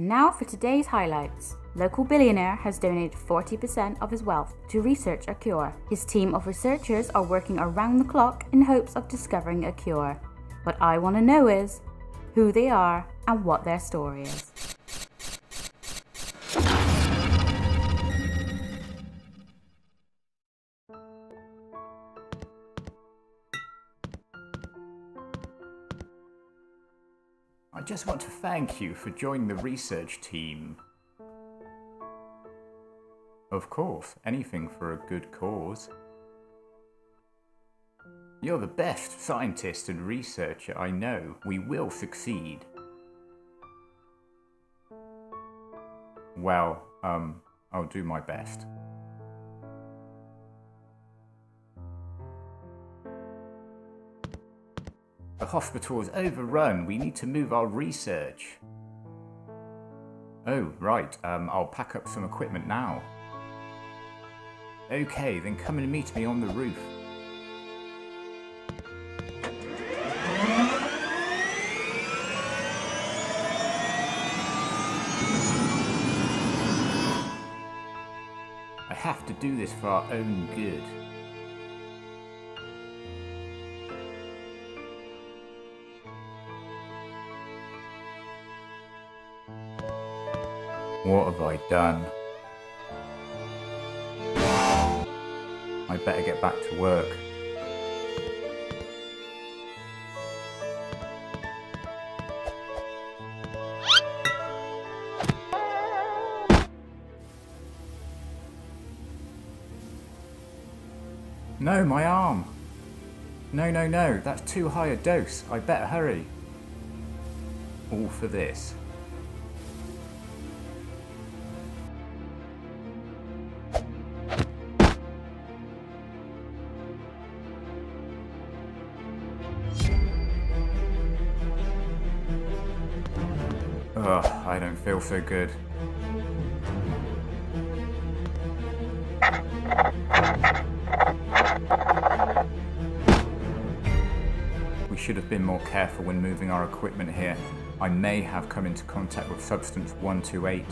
And now for today's highlights. Local billionaire has donated 40% of his wealth to research a cure. His team of researchers are working around the clock in hopes of discovering a cure. What I want to know is who they are and what their story is. I just want to thank you for joining the research team. Of course, anything for a good cause. You're the best scientist and researcher I know. We will succeed. Well, um, I'll do my best. The hospital is overrun. We need to move our research. Oh, right. Um, I'll pack up some equipment now. Okay, then come and meet me on the roof. I have to do this for our own good. What have I done? I better get back to work. No, my arm! No, no, no, that's too high a dose. I better hurry. All for this. Ugh, I don't feel so good. We should have been more careful when moving our equipment here. I may have come into contact with substance 128.